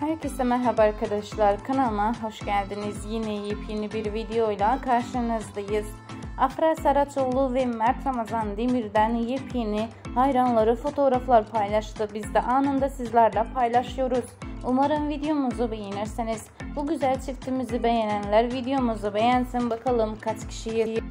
Herkese merhaba arkadaşlar. Kanalıma hoş geldiniz. Yine yepyeni bir videoyla karşınızdayız. Afra Saraçoğlu ve Mert Ramazan Demir'den yepyeni hayranları fotoğraflar paylaştı. Biz de anında sizlerle paylaşıyoruz. Umarım videomuzu beğenirseniz bu güzel çiftimizi beğenenler videomuzu beğensin bakalım kaç kişiyi